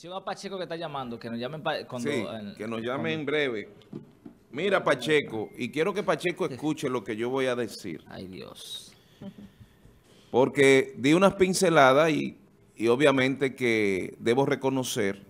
Atención a Pacheco que está llamando, que nos llamen cuando... Sí, que nos llame en breve. Mira, Pacheco, y quiero que Pacheco escuche lo que yo voy a decir. Ay, Dios. Porque di unas pinceladas y, y obviamente que debo reconocer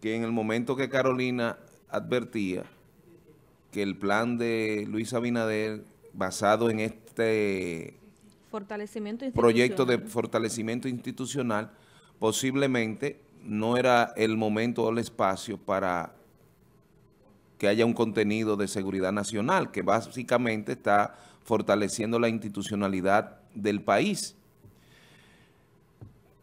que en el momento que Carolina advertía que el plan de Luis Abinader basado en este fortalecimiento proyecto de fortalecimiento institucional posiblemente no era el momento o el espacio para que haya un contenido de seguridad nacional, que básicamente está fortaleciendo la institucionalidad del país.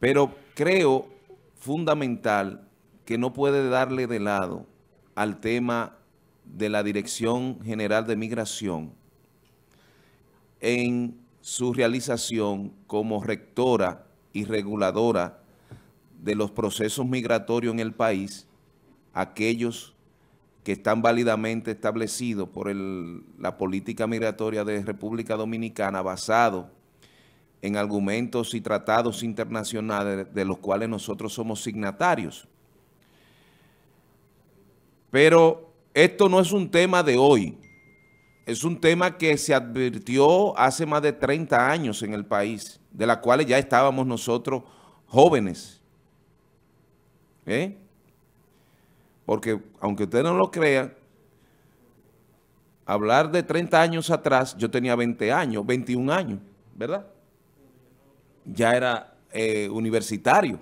Pero creo fundamental que no puede darle de lado al tema de la Dirección General de Migración en su realización como rectora y reguladora de los procesos migratorios en el país, aquellos que están válidamente establecidos por la política migratoria de República Dominicana basado en argumentos y tratados internacionales de los cuales nosotros somos signatarios. Pero esto no es un tema de hoy, es un tema que se advirtió hace más de 30 años en el país, de la cuales ya estábamos nosotros jóvenes. ¿Eh? Porque, aunque usted no lo crea, hablar de 30 años atrás, yo tenía 20 años, 21 años, ¿verdad? Ya era eh, universitario.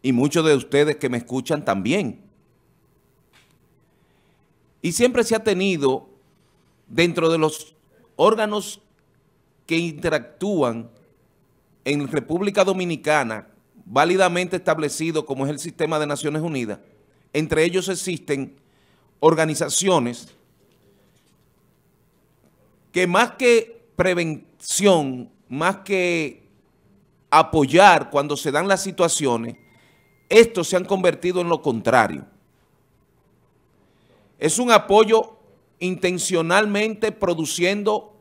Y muchos de ustedes que me escuchan también. Y siempre se ha tenido, dentro de los órganos que interactúan en República Dominicana válidamente establecido como es el sistema de Naciones Unidas, entre ellos existen organizaciones que más que prevención, más que apoyar cuando se dan las situaciones, estos se han convertido en lo contrario. Es un apoyo intencionalmente produciendo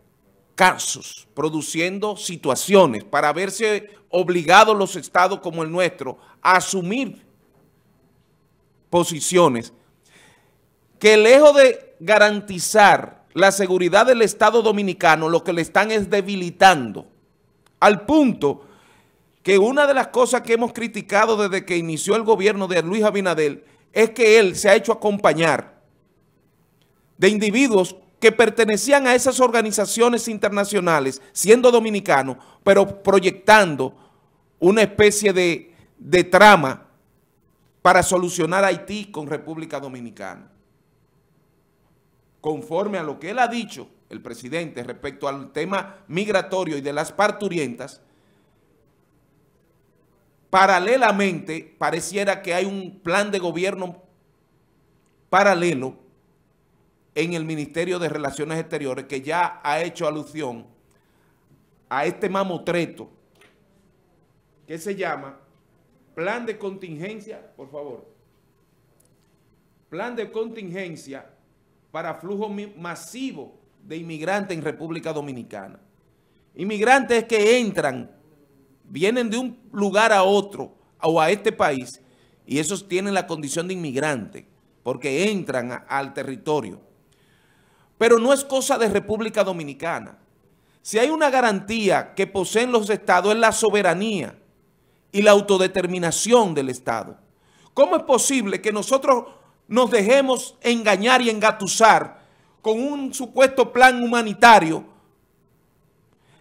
casos, produciendo situaciones para verse obligados los estados como el nuestro a asumir posiciones que lejos de garantizar la seguridad del Estado Dominicano, lo que le están es debilitando, al punto que una de las cosas que hemos criticado desde que inició el gobierno de Luis Abinadel es que él se ha hecho acompañar de individuos que pertenecían a esas organizaciones internacionales, siendo dominicanos, pero proyectando una especie de, de trama para solucionar Haití con República Dominicana. Conforme a lo que él ha dicho, el presidente, respecto al tema migratorio y de las parturientas, paralelamente pareciera que hay un plan de gobierno paralelo en el Ministerio de Relaciones Exteriores que ya ha hecho alusión a este mamotreto que se llama Plan de Contingencia, por favor, Plan de Contingencia para flujo masivo de inmigrantes en República Dominicana. Inmigrantes que entran, vienen de un lugar a otro o a este país y esos tienen la condición de inmigrante porque entran al territorio. Pero no es cosa de República Dominicana. Si hay una garantía que poseen los estados es la soberanía y la autodeterminación del Estado. ¿Cómo es posible que nosotros nos dejemos engañar y engatusar con un supuesto plan humanitario,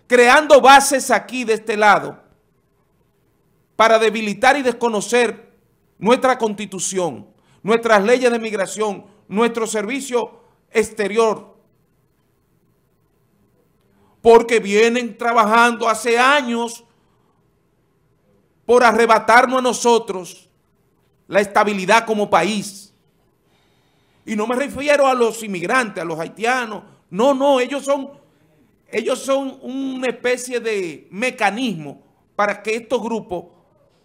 creando bases aquí de este lado para debilitar y desconocer nuestra constitución, nuestras leyes de migración, nuestro servicio exterior. Porque vienen trabajando hace años por arrebatarnos a nosotros la estabilidad como país. Y no me refiero a los inmigrantes, a los haitianos. No, no, ellos son, ellos son una especie de mecanismo para que estos grupos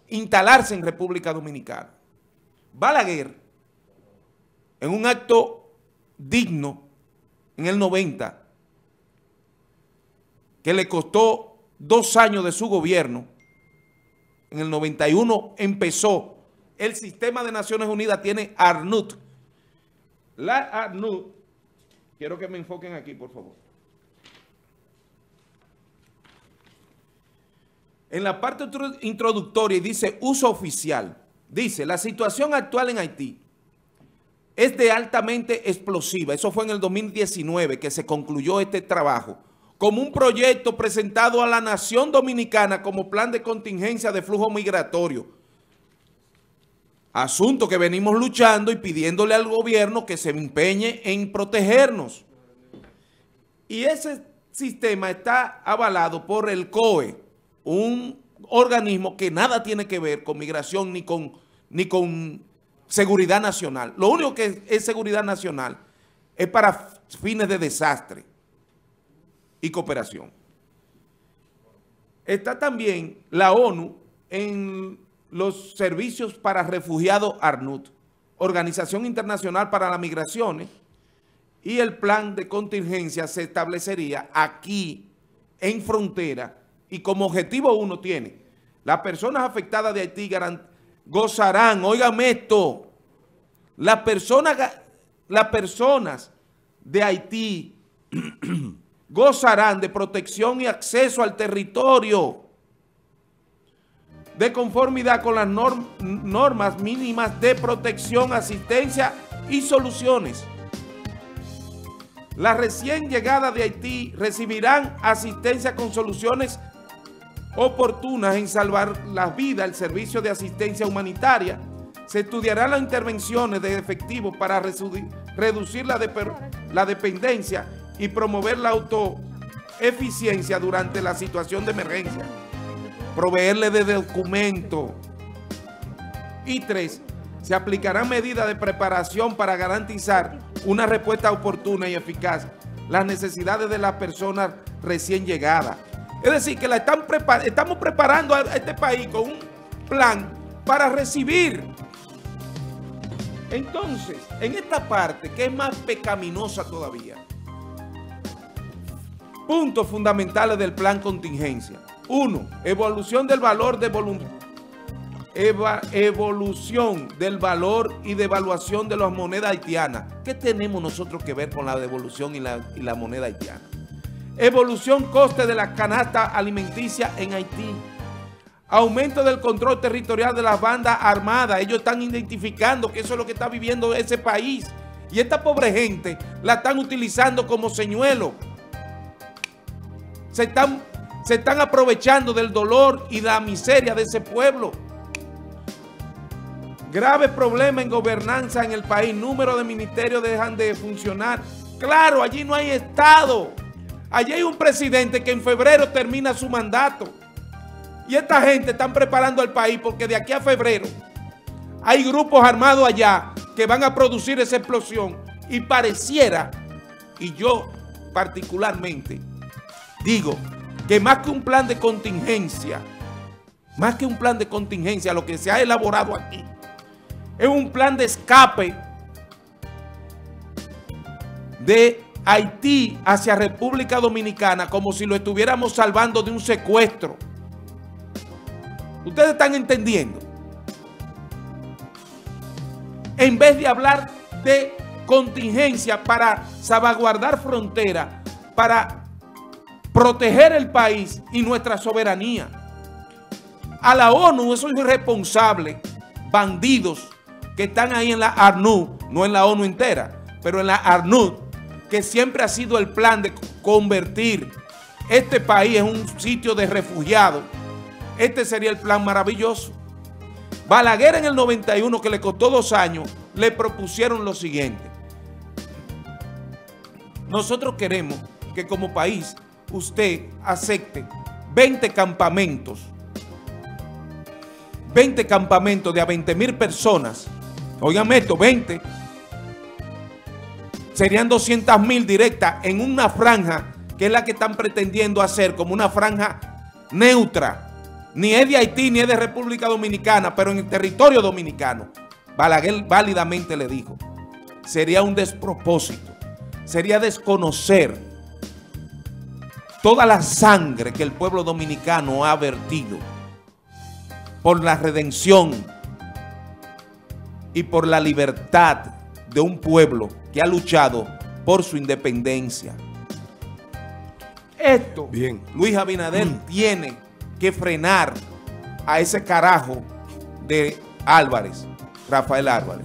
instalarse en República Dominicana. Balaguer, en un acto digno en el 90, que le costó dos años de su gobierno, En el 91 empezó. El sistema de Naciones Unidas tiene ARNUT. La ARNUT, quiero que me enfoquen aquí, por favor. En la parte introductoria dice uso oficial. Dice, la situación actual en Haití es de altamente explosiva. Eso fue en el 2019 que se concluyó este trabajo como un proyecto presentado a la nación dominicana como plan de contingencia de flujo migratorio. Asunto que venimos luchando y pidiéndole al gobierno que se empeñe en protegernos. Y ese sistema está avalado por el COE, un organismo que nada tiene que ver con migración ni con, ni con seguridad nacional. Lo único que es seguridad nacional es para fines de desastre y cooperación. Está también la ONU en los servicios para refugiados ARNUT, Organización Internacional para las Migraciones, y el plan de contingencia se establecería aquí en frontera y como objetivo uno tiene, las personas afectadas de Haití gozarán, óigame esto, las personas, las personas de Haití gozarán de protección y acceso al territorio de conformidad con las normas mínimas de protección, asistencia y soluciones. Las recién llegadas de Haití recibirán asistencia con soluciones oportunas en salvar las vidas, el servicio de asistencia humanitaria. Se estudiarán las intervenciones de efectivos para reducir la, dependencia y promover la autoeficiencia durante la situación de emergencia. Proveerle de documento. Y tres, se aplicarán medidas de preparación para garantizar una respuesta oportuna y eficaz las necesidades de las personas recién llegadas. Es decir, que la están estamos preparando a este país con un plan para recibir. Entonces, en esta parte, que es más pecaminosa todavía, puntos fundamentales del plan contingencia. Uno, evolución del valor de voluntad. evolución del valor y devaluación de las monedas haitianas. ¿Qué tenemos nosotros que ver con la devolución y la, y la moneda haitiana? Evolución coste de la canasta alimenticia en Haití. Aumento del control territorial de las bandas armadas. Ellos están identificando que eso es lo que está viviendo ese país. Y esta pobre gente la están utilizando como señuelo se están, se están aprovechando del dolor y la miseria de ese pueblo. Grave problema en gobernanza en el país. Número de ministerios dejan de funcionar. Claro, allí no hay Estado. Allí hay un presidente que en febrero termina su mandato. Y esta gente están preparando al país porque de aquí a febrero hay grupos armados allá que van a producir esa explosión. Y pareciera, y yo particularmente, Digo que más que un plan de contingencia, más que un plan de contingencia, lo que se ha elaborado aquí, es un plan de escape de Haití hacia República Dominicana como si lo estuviéramos salvando de un secuestro. ¿Ustedes están entendiendo? En vez de hablar de contingencia para salvaguardar frontera, para proteger el país y nuestra soberanía. A la ONU, esos irresponsables, bandidos que están ahí en la ARNU, no en la ONU entera, pero en la ARNU, que siempre ha sido el plan de convertir este país en un sitio de refugiados. Este sería el plan maravilloso. Balaguer en el 91, que le costó dos años, le propusieron lo siguiente. Nosotros queremos que como país usted acepte 20 campamentos, 20 campamentos de a 20 mil personas, oigan esto, 20, serían 200 mil directas en una franja que es la que están pretendiendo hacer como una franja neutra. Ni es de Haití ni es de República Dominicana, pero en el territorio dominicano. Balaguer válidamente le dijo, sería un despropósito, sería desconocer toda la sangre que el pueblo dominicano ha vertido por la redención y por la libertad de un pueblo que ha luchado por su independencia. Esto, Bien. Luis Abinader tiene que frenar a ese carajo de Álvarez, Rafael Álvarez.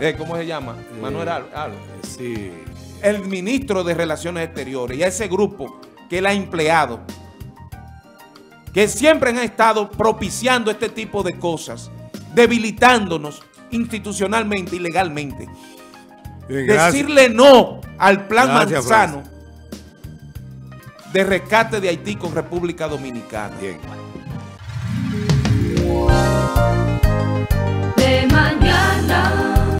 Eh, ¿Cómo se llama? Manuel Al- Álvarez. Sí. El ministro de Relaciones Exteriores y a ese grupo que él ha empleado, que siempre han estado propiciando este tipo de cosas, debilitándonos institucionalmente y legalmente. Bien. Decirle no al plan Gracias, Manzano de rescate de Haití con República Dominicana. Bien.